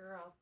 girl.